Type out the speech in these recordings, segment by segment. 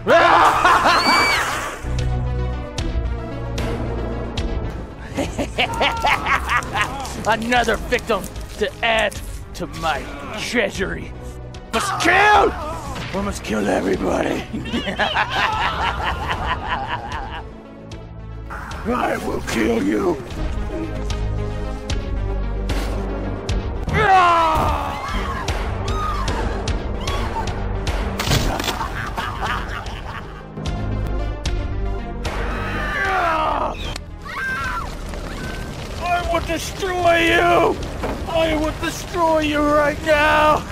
Another victim to add to my treasury. Must kill! We must kill everybody. I will kill you. Ah! Will destroy you! I will destroy you right now!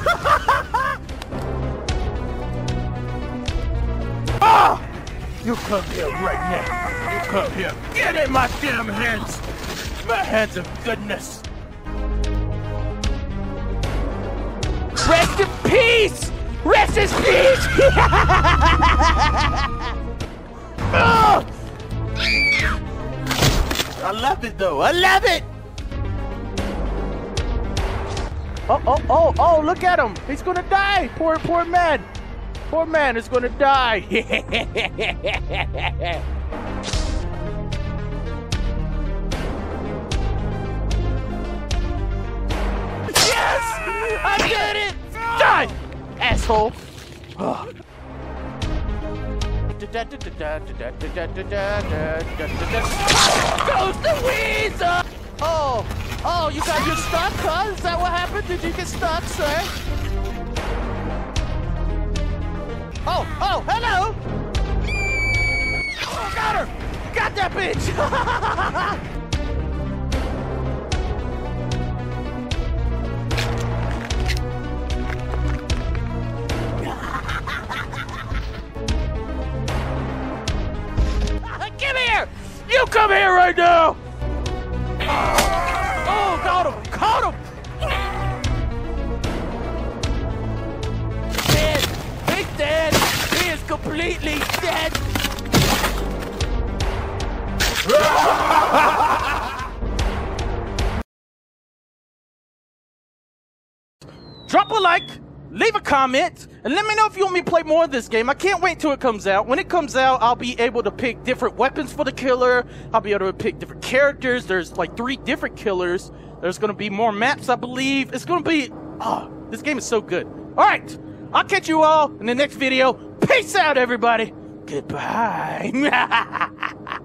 ah! You come here right now! You come here! Get in my damn hands! My hands of goodness! Rest in peace! Rest in peace! Ah! I love it though. I love it. Oh, oh, oh, oh, look at him. He's gonna die. Poor, poor man. Poor man is gonna die. yes! I did it! Die! Asshole. Oh. Goes the Weezer! Oh, oh, you got your stuck, huh? Is that what happened? Did you get stuck, sir? Oh, oh, hello! Oh, got her! Got that bitch! You come here right now! Oh, got him! Caught him! Dead! He's dead! He is completely dead! Drop a like, leave a comment, and let me know if you want me to play more of this game. I can't wait till it comes out. When it comes out, I'll be able to pick different weapons for the killer. I'll be able to pick different characters. There's like three different killers. There's gonna be more maps, I believe. It's gonna be. Oh, this game is so good. Alright, I'll catch you all in the next video. Peace out, everybody. Goodbye.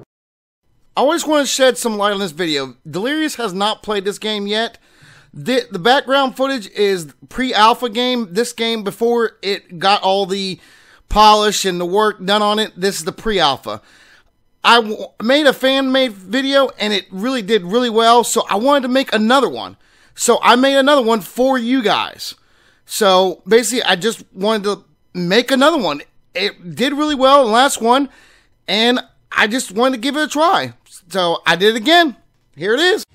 I always want to shed some light on this video. Delirious has not played this game yet. The, the background footage is pre-alpha game. This game before it got all the polish and the work done on it. This is the pre-alpha. I w- made a fan made video and it really did really well. So I wanted to make another one. So I made another one for you guys. So basically, I just wanted to make another one. It did really well the last one, and I just wanted to give it a try. So I did it again. Here it is.